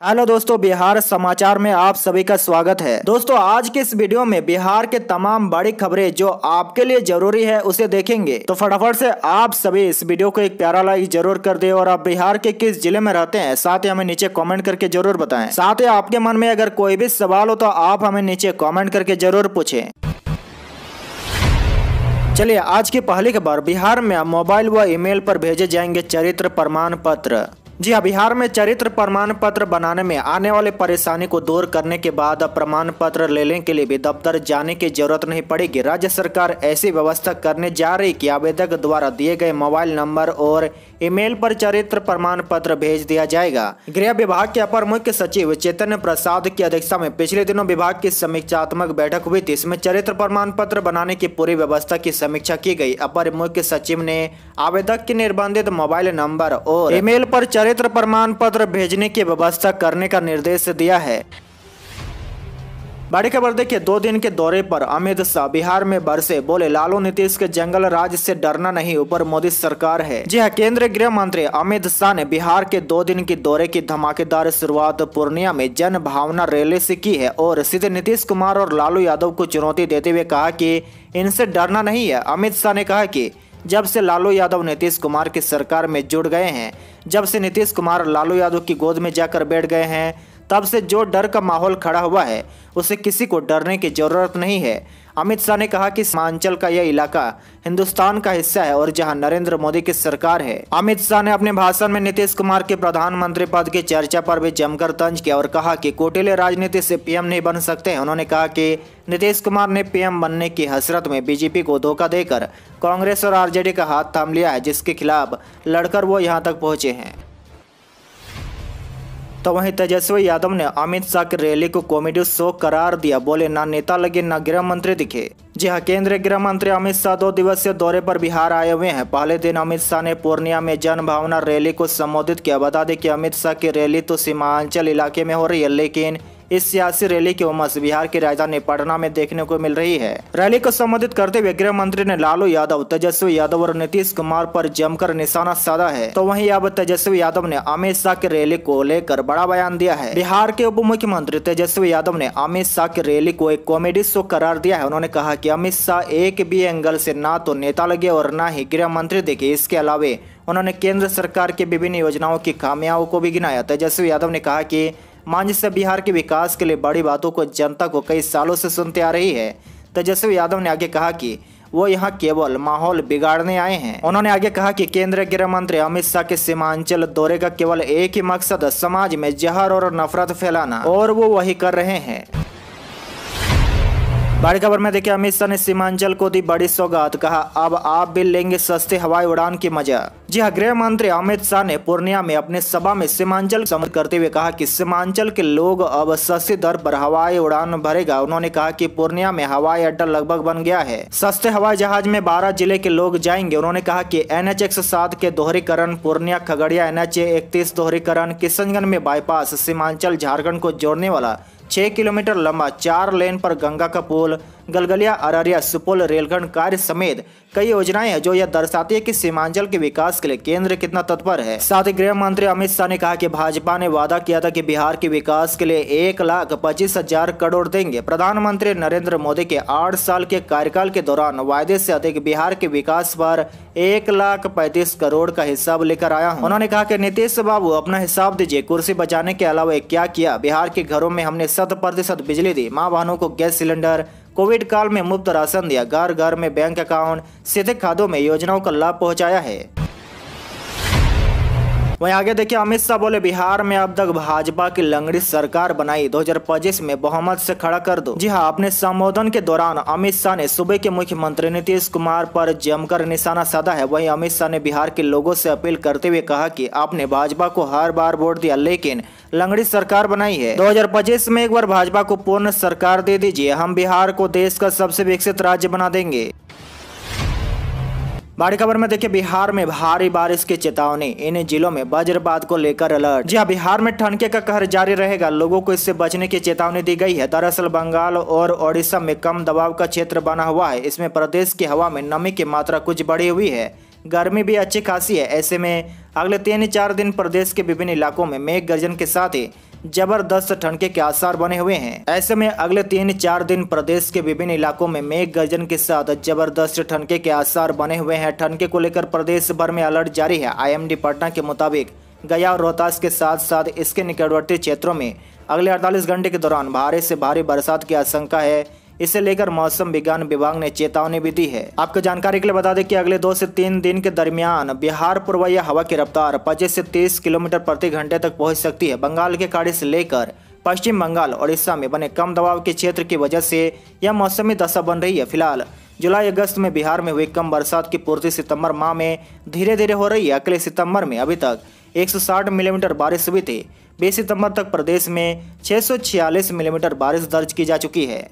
Hello दोस्तों, बिहार समाचार में आप सभी का स्वागत है। दोस्तों, आज के इस वीडियो में बिहार के तमाम बड़ी खबरें जो आपके लिए ज़रूरी है, उसे देखेंगे। तो फटाफट से आप सभी इस वीडियो को एक प्यारा लाइक ज़रूर कर दे और आप बिहार के किस ज़िले में रहते हैं, साथ ही हमें नीचे कमेंट करके ज़रूर बताएँ। साथ ही आपके मन में अगर कोई भी सवाल हो तो आप हमें नीचे कॉमेंट करके ज़रूर पूछे। चलिए, आज की पहली खबर, बिहार में मोबाइल व ईमेल पर भेजे जाएँगे चरित्र प्रमाण पत्र। जी हाँ बिहार में चरित्र प्रमाण पत्र बनाने में आने वाले परेशानी को दूर करने के बाद अब प्रमाण पत्र लेने के लिए भी दफ्तर जाने की ज़रूरत नहीं पड़ेगी। राज्य सरकार ऐसी व्यवस्था करने जा रही कि आवेदक द्वारा दिए गए मोबाइल नंबर और ईमेल पर चरित्र प्रमाण पत्र भेज दिया जाएगा। गृह विभाग के अपर मुख्य सचिव चैतन्य प्रसाद की अध्यक्षता में पिछले दिनों विभाग की समीक्षात्मक बैठक हुई थी इसमें चरित्र प्रमाण पत्र बनाने की पूरी व्यवस्था की समीक्षा की गई। अपर मुख्य सचिव ने आवेदक के निर्बंधित मोबाइल नंबर और ईमेल पर चरित्र प्रमाण पत्र भेजने की व्यवस्था करने का निर्देश दिया है। बड़ी खबर देखिए, दो दिन के दौरे पर अमित शाह बिहार में बरसे। बोले, लालू नीतीश के जंगल राज से डरना नहीं, ऊपर मोदी सरकार है। जी हाँ केंद्रीय गृह मंत्री अमित शाह ने बिहार के दो दिन के दौरे की धमाकेदार शुरुआत पूर्णिया में जन भावना रैली से की है और सीधे नीतीश कुमार और लालू यादव को चुनौती देते हुए कहा की इनसे डरना नहीं है। अमित शाह ने कहा की जब से लालू यादव नीतीश कुमार की सरकार में जुड़ गए हैं, जब से नीतीश कुमार लालू यादव की गोद में जाकर बैठ गए हैं तब से जो डर का माहौल खड़ा हुआ है, उसे किसी को डरने की ज़रूरत नहीं है। अमित शाह ने कहा कि सीमांचल का यह इलाका हिंदुस्तान का हिस्सा है और जहाँ नरेंद्र मोदी की सरकार है। अमित शाह ने अपने भाषण में नीतीश कुमार के प्रधानमंत्री पद की चर्चा पर भी जमकर तंज किया और कहा कि कोटिले राजनीति से पीएम नहीं बन सकते। हैं उन्होंने कहा कि नीतीश कुमार ने पीएम बनने की हसरत में बीजेपी को धोखा देकर कांग्रेस और आरजेडी का हाथ थाम लिया है, जिसके खिलाफ लड़कर वो यहाँ तक पहुँचे हैं। तो वहीं तेजस्वी यादव ने अमित शाह की रैली को कॉमेडी शो करार दिया। बोले, ना नेता लगे, ना गृह मंत्री दिखे। जी हाँ केंद्रीय गृह मंत्री अमित शाह दो दिवसीय दौरे पर बिहार आए हुए हैं। पहले दिन अमित शाह ने पूर्णिया में जन भावना रैली को संबोधित किया। बता दें कि अमित शाह की रैली तो सीमांचल इलाके में हो रही है, लेकिन इस सियासी रैली की उमस बिहार की राजधानी पटना में देखने को मिल रही है। रैली को संबोधित करते हुए गृह मंत्री ने लालू यादव, तेजस्वी यादव और नीतीश कुमार पर जमकर निशाना साधा है। तो वहीं अब तेजस्वी यादव ने अमित शाह की रैली को लेकर बड़ा बयान दिया है। बिहार के उप मुख्यमंत्री तेजस्वी यादव ने अमित शाह की रैली को एक कॉमेडी शो करार दिया है। उन्होंने कहा की अमित शाह एक भी एंगल से न तो नेता लगे और न ही गृह मंत्री देखे। इसके अलावे उन्होंने केंद्र सरकार की विभिन्न योजनाओं की खामियाओं को भी गिनाया। तेजस्वी यादव ने कहा कि मांझ से बिहार के विकास के लिए बड़ी बातों को जनता को कई सालों से सुनते आ रही है। तेजस्वी यादव ने आगे कहा कि वो यहाँ केवल माहौल बिगाड़ने आए हैं। उन्होंने आगे कहा कि केंद्रीय गृह मंत्री अमित शाह के सीमांचल दौरे का केवल एक ही मकसद, समाज में जहर और नफरत फैलाना, और वो वही कर रहे हैं। बड़ी खबर में देखिए, अमित शाह ने सीमांचल को दी बड़ी सौगात, कहा, अब आप भी लेंगे सस्ते हवाई उड़ान की मज़ा। जी हाँ गृह मंत्री अमित शाह ने पूर्णिया में अपने सभा में सीमांचल समर्थ करते हुए कहा कि सीमांचल के लोग अब सस्ती दर पर हवाई उड़ान भरेगा। उन्होंने कहा कि पूर्णिया में हवाई अड्डा लगभग बन गया है। सस्ते हवाई जहाज़ में बारह ज़िले के लोग जाएँगे। उन्होंने कहा की एन एच के दोहरीकरण, पूर्णिया, खगड़िया एन एच दोहरीकरण, किशनगंज में बाईपास, सीमांचल झारखण्ड को जोड़ने वाला छह किलोमीटर लंबा चार लेन पर गंगा का पुल, गलगलिया, अररिया, सुपौल, रेलखंड कार्य समेत कई योजनाएँ हैं जो यह दर्शाती है कि सीमांचल के विकास के लिए केंद्र कितना तत्पर है। साथ ही गृह मंत्री अमित शाह ने कहा कि भाजपा ने वादा किया था कि बिहार के विकास के लिए एक लाख पच्चीस हज़ार करोड़ देंगे। प्रधानमंत्री नरेंद्र मोदी के आठ साल के कार्यकाल के दौरान वायदे से अधिक बिहार के विकास पर एक लाख पैंतीस करोड़ का हिसाब लेकर आया हूँ। उन्होंने कहा की नीतीश बाबू, अपना हिसाब दीजिए, कुर्सी बचाने के अलावा क्या किया? बिहार के घरों में हमने शत प्रतिशत बिजली दी। माँ बहनों को गैस सिलेंडर, कोविड काल में मुफ़्त राशन दिया। घर घर में बैंक अकाउंट, सीधे खादों में योजनाओं का लाभ पहुँचाया है। वहीं आगे देखिए, अमित शाह बोले, बिहार में अब तक भाजपा की लंगड़ी सरकार बनाई 2025 में बहुमत से खड़ा कर दो। जी हाँ अपने संबोधन के दौरान अमित शाह ने सूबे के मुख्यमंत्री नीतीश कुमार पर जमकर निशाना साधा है। वहीं अमित शाह ने बिहार के लोगों से अपील करते हुए कहा कि आपने भाजपा को हर बार वोट दिया, लेकिन लंगड़ी सरकार बनाई है। 2025 में एक बार भाजपा को पूर्ण सरकार दे दीजिए, हम बिहार को देश का सबसे विकसित राज्य बना देंगे। बड़ी खबर में देखिए, बिहार में भारी बारिश की चेतावनी। इन जिलों में वज्रपात को लेकर अलर्ट। जी हाँ बिहार में ठनके का कहर जारी रहेगा। लोगों को इससे बचने की चेतावनी दी गई है। दरअसल, बंगाल और ओडिशा में कम दबाव का क्षेत्र बना हुआ है। इसमें प्रदेश की हवा में नमी की मात्रा कुछ बढ़ी हुई है। गर्मी भी अच्छी खासी है। ऐसे में अगले तीन चार दिन प्रदेश के विभिन्न इलाकों में मेघ गर्जन के साथ ही ज़बरदस्त ठंड के आसार बने हुए हैं। ऐसे में अगले तीन चार दिन प्रदेश के विभिन्न इलाकों में मेघ गर्जन के साथ ज़बरदस्त ठंड के आसार बने हुए हैं। ठंडके को लेकर प्रदेश भर में अलर्ट जारी है। आईएमडी पटना के मुताबिक गया और रोहतास के साथ साथ इसके निकटवर्ती क्षेत्रों में अगले 48 घंटे के दौरान भारी से भारी बरसात की आशंका है। इसे लेकर मौसम विज्ञान विभाग ने चेतावनी भी दी है। आपको जानकारी के लिए बता दें कि अगले दो से तीन दिन के दरमियान बिहार पूर्वैया हवा की रफ्तार पच्चीस से तीस किलोमीटर प्रति घंटे तक पहुँच सकती है। बंगाल के खाड़ी से लेकर पश्चिम बंगाल, ओडिशा में बने कम दबाव के क्षेत्र की वजह से यह मौसमी दशा बन रही है। फ़िलहाल, जुलाई अगस्त में बिहार में हुई कम बरसात की पूर्ति सितंबर माह में धीरे धीरे हो रही है। अगले सितंबर में अभी तक 160 मिलीमीटर बारिश हुई थी। बीस सितंबर तक प्रदेश में छह सौ छियालीस मिलीमीटर बारिश दर्ज की जा चुकी है।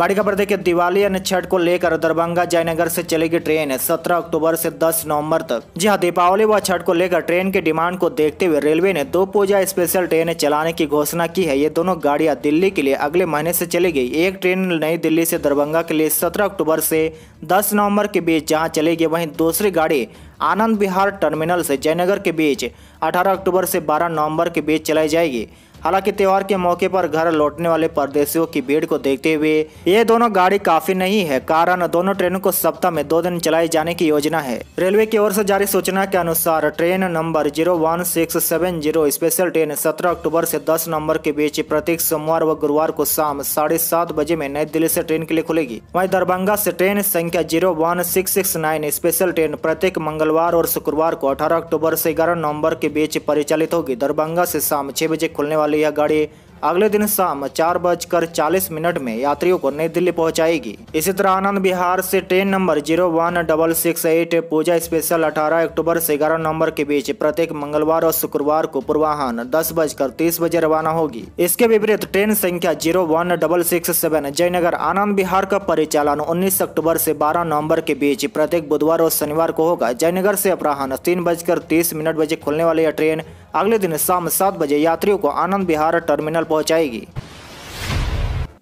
बड़ी खबर देखिए, दिवाली यानी छठ को लेकर दरभंगा जयनगर से चलेगी ट्रेन। 17 अक्टूबर से 10 नवंबर तक। जी हाँ दीपावली व छठ को लेकर ट्रेन की डिमांड को देखते हुए रेलवे ने दो पूजा स्पेशल ट्रेनें चलाने की घोषणा की है। ये दोनों गाड़ियाँ दिल्ली के लिए अगले महीने से चली चलेगी एक ट्रेन नई दिल्ली से दरभंगा के लिए सत्रह अक्टूबर से दस नवंबर के बीच जहाँ चलेगी, वहीं दूसरी गाड़ी आनंद विहार टर्मिनल से जयनगर के बीच 18 अक्टूबर से 12 नवंबर के बीच चलाई जाएगी। हालाँकि त्यौहार के मौके पर घर लौटने वाले परदेशियों की भीड़ को देखते हुए ये दोनों गाड़ी काफ़ी नहीं है, कारण दोनों ट्रेनों को सप्ताह में दो दिन चलाई जाने की योजना है। रेलवे की ओर से जारी सूचना के अनुसार train number zero one six seven zero, special train सत्रह अक्टूबर से दस नवंबर के बीच प्रत्येक सोमवार व गुरुवार को शाम साढ़े सात बजे में नई दिल्ली से ट्रेन के लिए खुलेगी। वहीं दरभंगा से ट्रेन संख्या zero one six six nine, special train प्रत्येक मंगलवार और शुक्रवार को अठारह अक्टूबर से ग्यारह नवंबर के बीच परिचालित होगी। दरभंगा से शाम छह बजे खुलने वाली वाली या गाड़ी। अगले दिन शाम चार बजकर चालीस मिनट में यात्रियों को नई दिल्ली पहुंचाएगी। इसी तरह आनंद बिहार से train number zero one double six eight Puja special 18 अक्टूबर से 11 नवंबर के बीच प्रत्येक मंगलवार और शुक्रवार को पूर्वाहन दस बजकर तीस बजे रवाना होगी। इसके विपरीत ट्रेन संख्या zero one double six seven Jaynagar Anand Vihar का परिचालन उन्नीस अक्टूबर से बारह नवंबर के बीच प्रत्येक बुधवार और शनिवार को होगा। जयनगर से अपराहन तीन बजकर तीस मिनट बजे खुलने वाली यह ट्रेन अगले दिन शाम सात बजे यात्रियों को आनंद बिहार टर्मिनल पहुंचाएगी।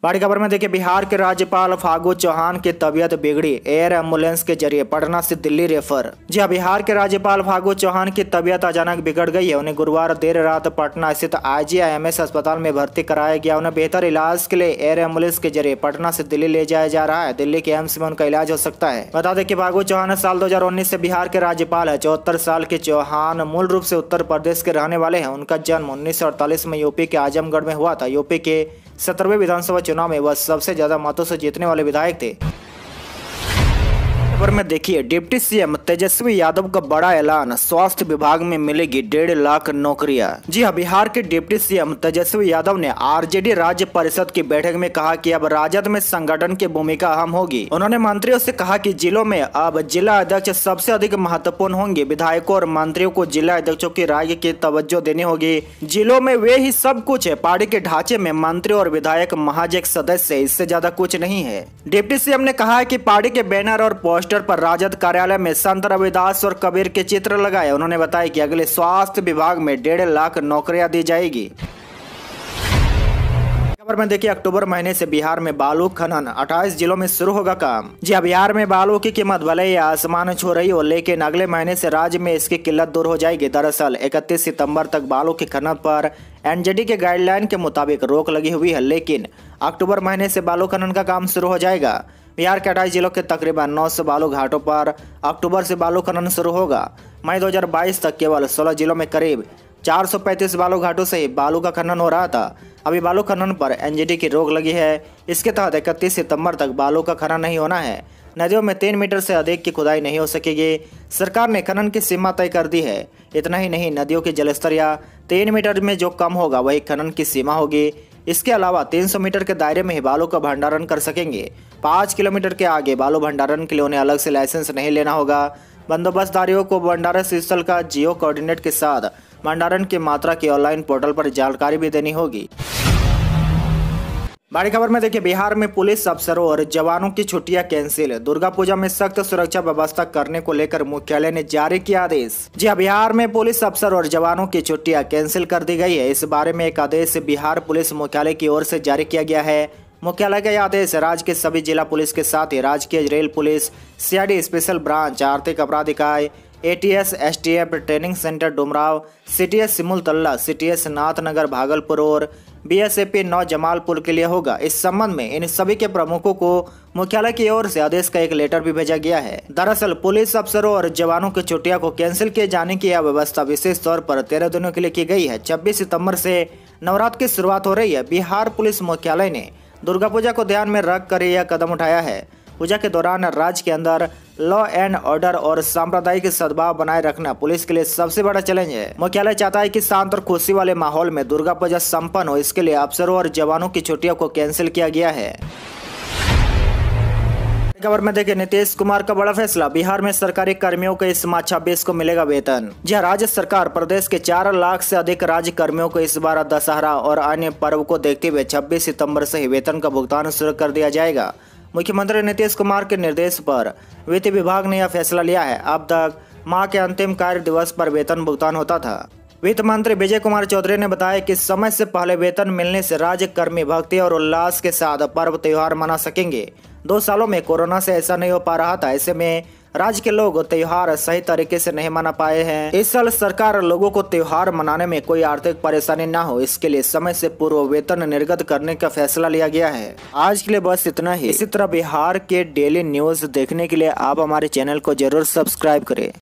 बड़ी खबर में देखिए, बिहार के राज्यपाल फागू चौहान की तबियत बिगड़ी। एयर एंबुलेंस के ज़रिए पटना से दिल्ली रेफर। जी हाँ बिहार के राज्यपाल फागू चौहान की तबियत अचानक बिगड़ गई है। उन्हें गुरुवार देर रात पटना स्थित आईजीआईएमएस अस्पताल में भर्ती कराया गया। उन्हें बेहतर इलाज के लिए एयर एंबुलेंस के ज़रिए पटना से दिल्ली ले जाया जा रहा है। दिल्ली के एम्स में उनका इलाज हो सकता है। बता दें कि फागू चौहान साल दो से बिहार के राज्यपाल है। चौहत्तर साल के चौहान मूल रूप से उत्तर प्रदेश के रहने वाले हैं। उनका जन्म उन्नीस सौ अड़तालीस में यूपी के आजमगढ़ में हुआ था। यूपी के सत्रहवें विधानसभा चुनाव में वह सबसे ज़्यादा मतों से जीतने वाले विधायक थे। खबर में देखिए, डिप्टी सीएम तेजस्वी यादव का बड़ा ऐलान। स्वास्थ्य विभाग में मिलेगी डेढ़ लाख नौकरियाँ। जी हाँ बिहार के डिप्टी सीएम तेजस्वी यादव ने आरजेडी राज्य परिषद की बैठक में कहा कि अब राजद में संगठन की भूमिका अहम होगी। उन्होंने मंत्रियों से कहा कि जिलों में अब जिला अध्यक्ष सबसे अधिक महत्वपूर्ण होंगे। विधायकों और मंत्रियों को जिला अध्यक्षों की राय की तवज्जो देनी होगी। जिलों में वे ही सब कुछ है। पार्टी के ढांचे में मंत्री और विधायक महाज एक सदस्य, इससे ज़्यादा कुछ नहीं है। डिप्टी सीएम ने कहा की पार्टी के बैनर और पोस्टर पोस्टर पर राजद कार्यालय में संत रविदास और कबीर के चित्र लगाए। उन्होंने बताया कि अगले स्वास्थ्य विभाग में डेढ़ लाख नौकरियाँ दी जाएगी। खबर में देखिए, अक्टूबर महीने से बिहार में बालू खनन 28 जिलों में शुरू होगा काम। जी हाँ बिहार में बालू की कीमत भले ही आसमान छू रही हो, लेकिन अगले महीने से राज्य में इसकी किल्लत दूर हो जाएगी। दरअसल 31 सितंबर तक बालू की खनन पर एनजेडी के गाइडलाइन के मुताबिक रोक लगी हुई है, लेकिन अक्टूबर महीने से बालू खनन का काम शुरू हो जाएगा। बिहार के अट्ठाईस जिलों के तकरीबन नौ सौ बालू घाटों पर अक्टूबर से बालू खनन शुरू होगा। मई 2022 तक केवल 16 जिलों में करीब 435 बालू घाटों से ही बालू का खनन हो रहा था। अभी बालू खनन पर एनजीटी की रोक लगी है। इसके तहत इकतीस सितंबर तक बालू का खनन नहीं होना है। नदियों में तीन मीटर से अधिक की खुदाई नहीं हो सकेगी। सरकार ने खनन की सीमा तय कर दी है। इतना ही नहीं, नदियों के जलस्तर या तीन मीटर में जो कम होगा, वही खनन की सीमा होगी। इसके अलावा 300 मीटर के दायरे में ही बालों का भंडारण कर सकेंगे। पाँच किलोमीटर के आगे बालू भंडारण के लिए उन्हें अलग से लाइसेंस नहीं लेना होगा। बंदोबस्तदारियों को भंडारण स्थल का जियो कोऑर्डिनेट के साथ भंडारण की मात्रा की ऑनलाइन पोर्टल पर जानकारी भी देनी होगी। बड़ी खबर में देखिए, बिहार में पुलिस अफसरों और जवानों की छुट्टियाँ कैंसिल। दुर्गा पूजा में सख्त सुरक्षा व्यवस्था करने को लेकर मुख्यालय ने जारी किया आदेश। जी हाँ बिहार में पुलिस अफसर और जवानों की छुट्टियाँ कैंसिल कर दी गई है। इस बारे में एक आदेश बिहार पुलिस मुख्यालय की ओर से जारी किया गया है। मुख्यालय का यह आदेश, राज्य के सभी जिला पुलिस के साथ ही राजकीय rail police, CID special branch, आर्थिक अपराध इकाई, ATS, STF, training centre Dumraon, CTS Simultala CTS Nathnagar, Bhagalpur और बीएसएपी नौ जमालपुर के लिए होगा। इस संबंध में इन सभी के प्रमुखों को मुख्यालय की ओर से आदेश का एक लेटर भी भेजा गया है। दरअसल, पुलिस अफसरों और जवानों की छुट्टियाँ को कैंसिल किए जाने की यह व्यवस्था विशेष तौर पर तेरह दिनों के लिए की गई है। छब्बीस सितंबर से नवरात्र की शुरुआत हो रही है। बिहार पुलिस मुख्यालय ने दुर्गा पूजा को ध्यान में रख कर यह कदम उठाया है। पूजा के दौरान राज्य के अंदर लॉ एंड ऑर्डर और सांप्रदायिक सद्भाव बनाए रखना पुलिस के लिए सबसे बड़ा चैलेंज है। मुख्यालय चाहता है कि शांत और खुशी वाले माहौल में दुर्गा पूजा संपन्न हो। इसके लिए अफसरों और जवानों की छुट्टियों को कैंसिल किया गया है। खबर में देखे, नीतीश कुमार का बड़ा फैसला। बिहार में सरकारी कर्मियों को इस माह छब्बीस को मिलेगा वेतन। जहाँ राज्य सरकार प्रदेश के चार लाख से अधिक राज्य कर्मियों को इस बार दशहरा और अन्य पर्व को देखते हुए 26 सितंबर से ही वेतन का भुगतान शुरू कर दिया जाएगा। मुख्यमंत्री नीतीश कुमार के निर्देश पर वित्त विभाग ने यह फैसला लिया है। अब तक माह के अंतिम कार्य दिवस पर वेतन भुगतान होता था। वित्त मंत्री विजय कुमार चौधरी ने बताया कि समय से पहले वेतन मिलने से राज्य कर्मी भक्ति और उल्लास के साथ पर्व त्योहार मना सकेंगे। दो सालों में कोरोना से ऐसा नहीं हो पा रहा था। ऐसे में राज्य के लोग त्योहार सही तरीके से नहीं मना पाए हैं। इस साल सरकार लोगों को त्योहार मनाने में कोई आर्थिक परेशानी न हो, इसके लिए समय से पूर्व वेतन निर्गत करने का फैसला लिया गया है। आज के लिए बस इतना ही। इसी तरह बिहार के डेली न्यूज़ देखने के लिए आप हमारे चैनल को ज़रूर सब्सक्राइब करें।